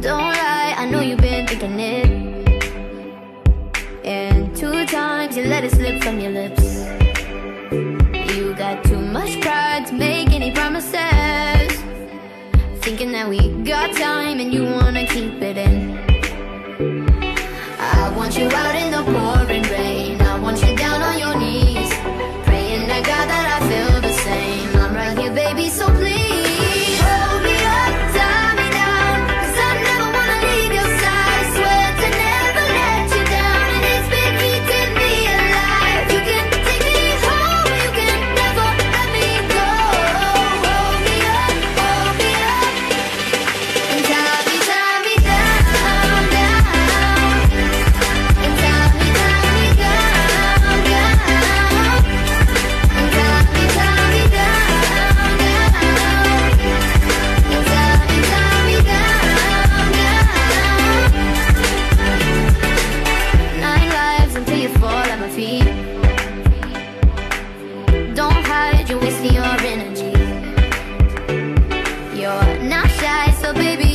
Don't lie, I know you've been thinking it. And two times you let it slip from your lips. You got too much pride to make any promises. Thinking that we got time and you wanna keep it in. I want you out in the pouring. feet. Don't hide, you're wasting your energy. You're not shy, so baby.